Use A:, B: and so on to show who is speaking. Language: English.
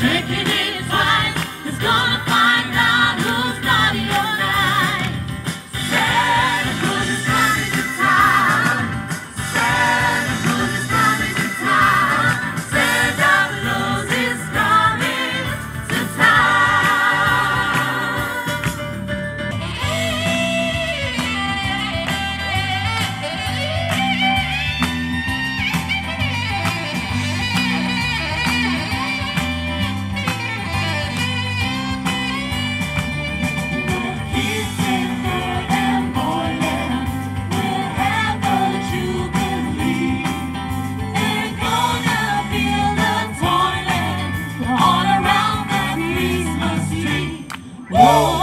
A: shaking it. Oh.